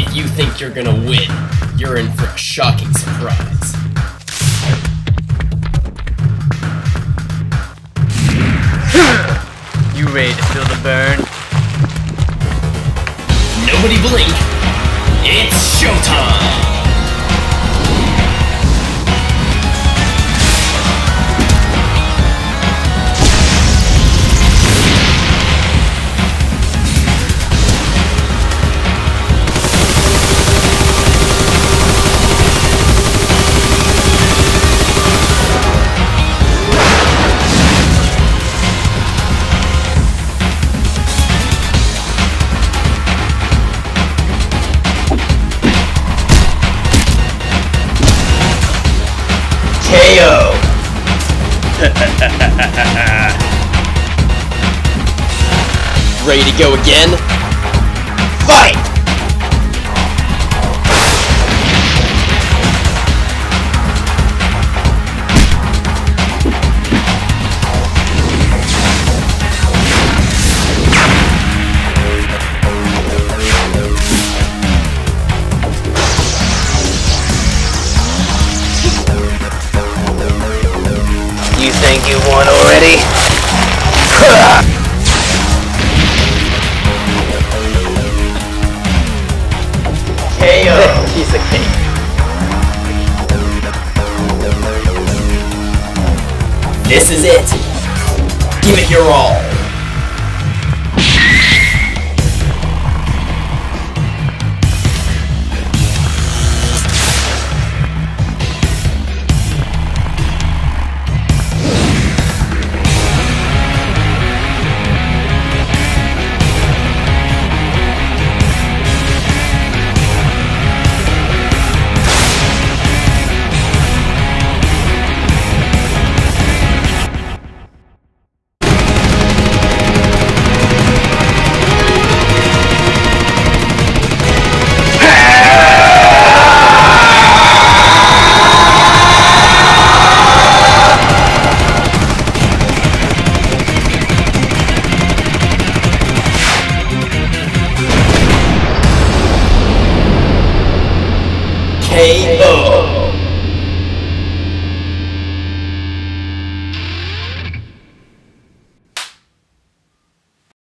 think you're gonna win, you're in for a shocking surprise. You ready to feel the burn? Nobody blink. It's showtime! Ready to go again? Fight! You think you won already? KO. Piece of cake. This is it. Give it your all. KO.